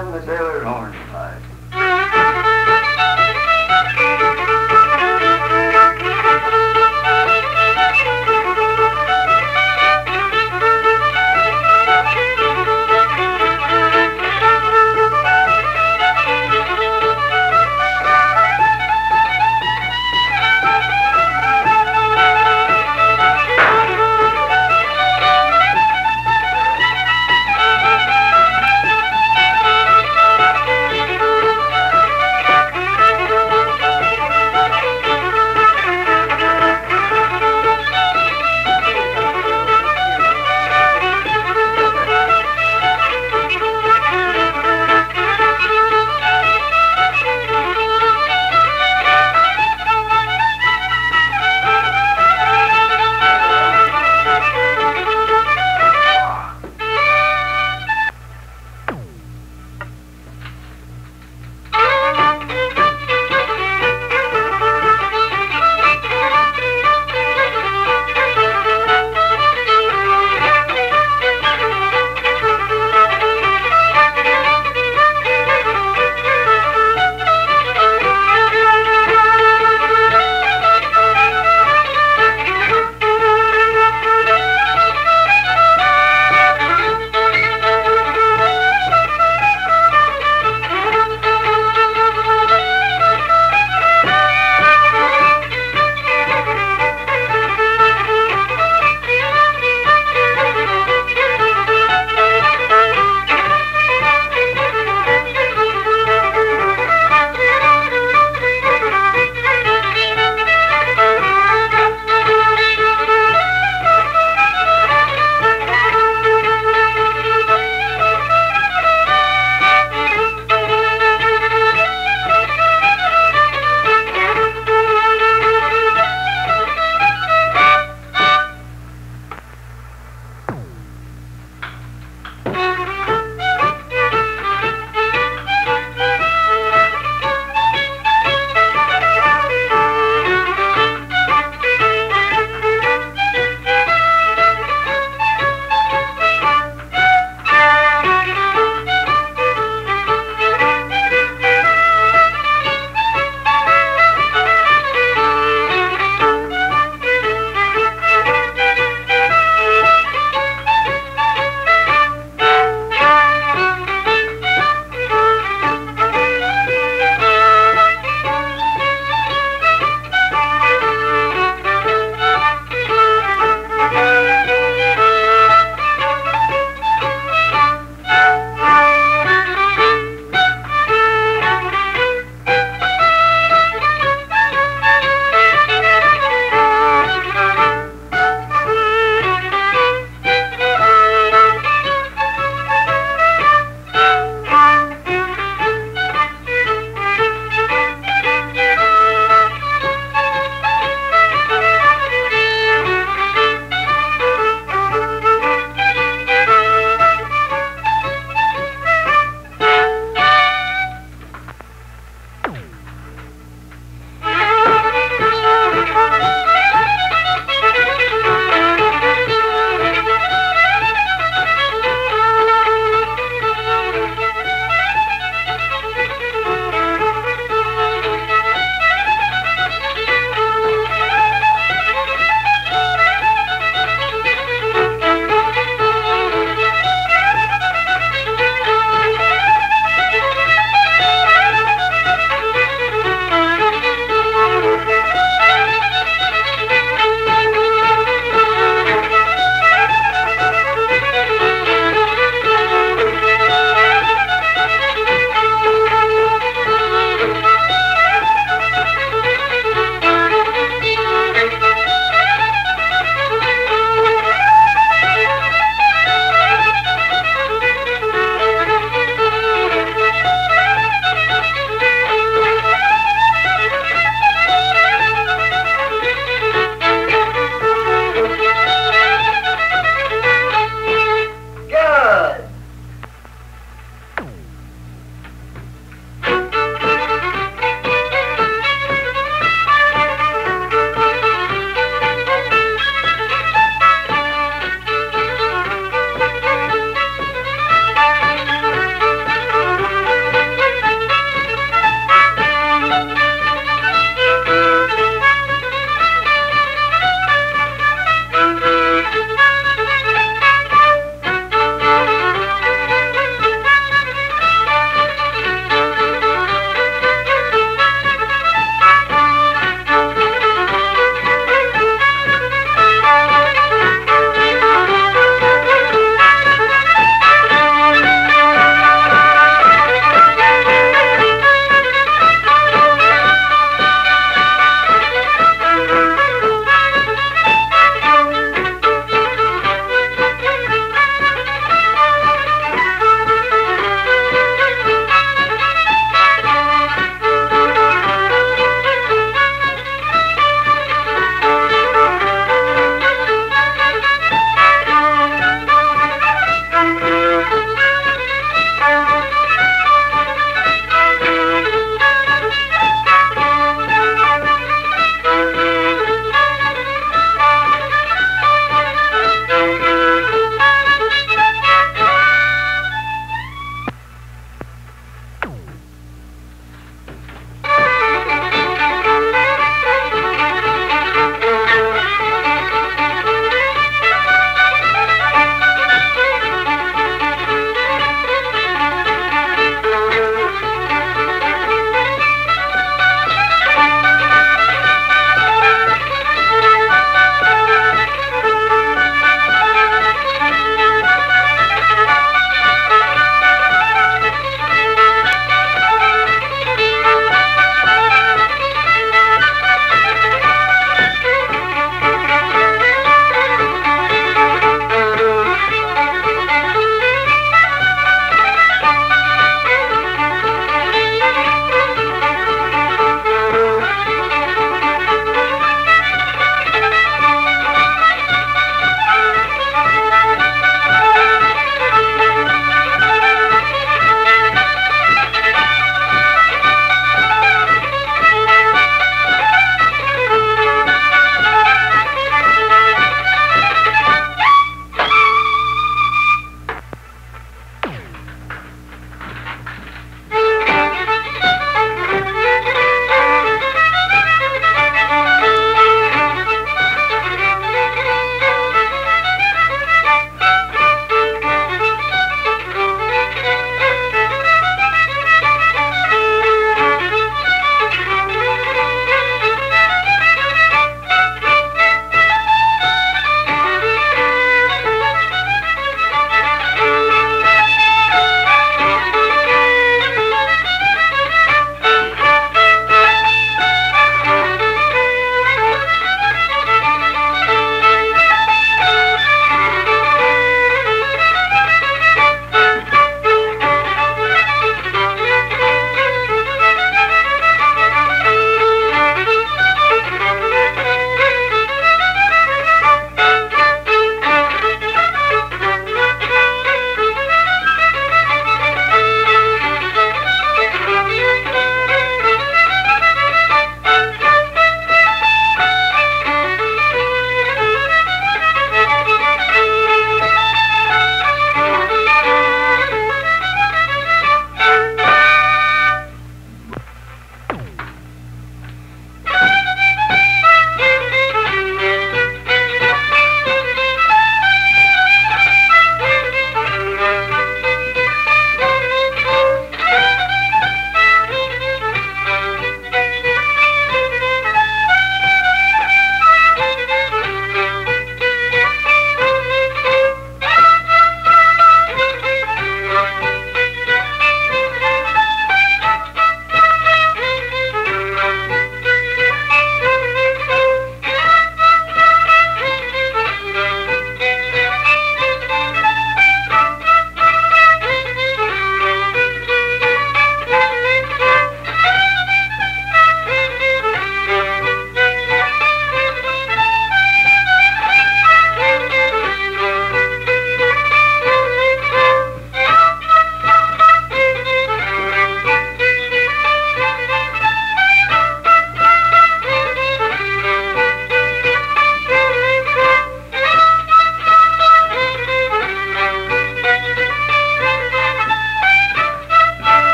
Clem the sailor's horn.